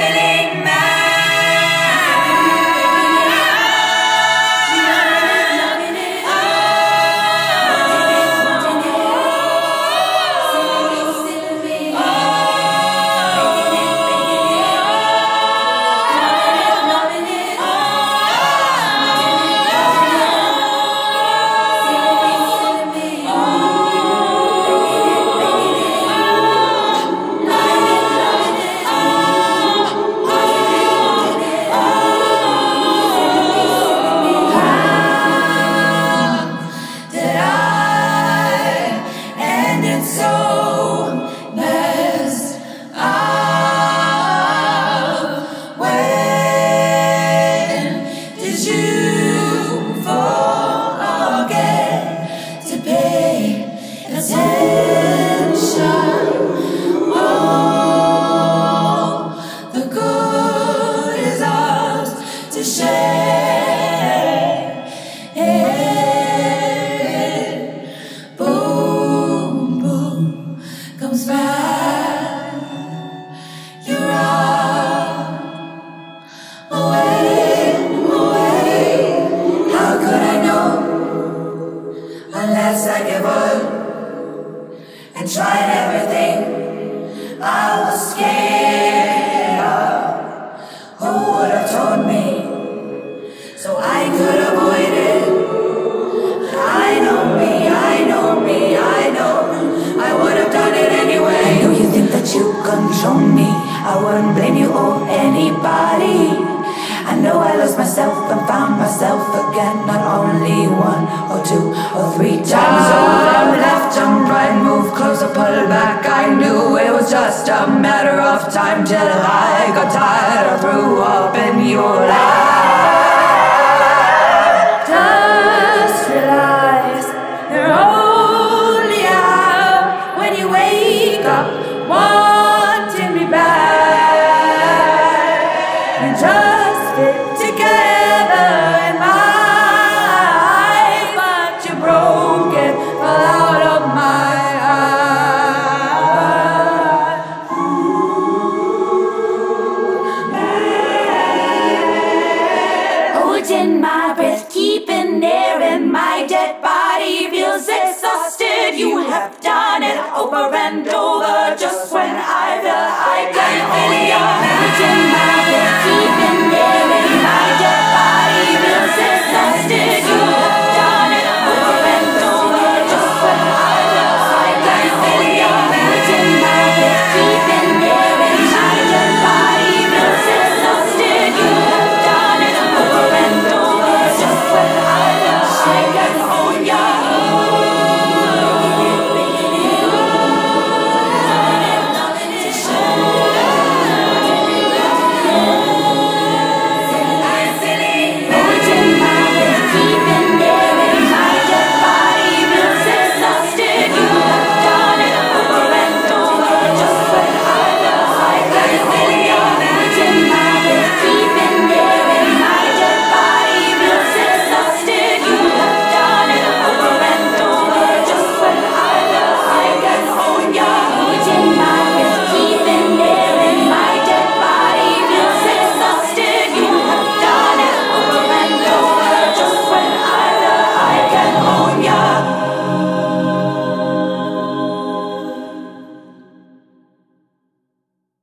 feeling unless I give up and tried everything I was scared of? Who would have told me so I could avoid it? I know me, I know me, I know I would have done it anyway. I know you think that you control me. I wouldn't blame you or anybody. I know I lost myself and found myself again. Not only one or two or three times just a matter of time till I got tired. I threw up in your life.